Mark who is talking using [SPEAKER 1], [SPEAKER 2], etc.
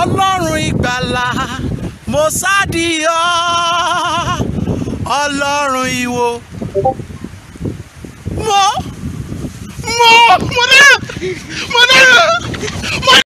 [SPEAKER 1] ọlọ́run ìgbàlà mo sáàdì ọ́. Ọlọ́run ìwò. Mo mo mo dé mo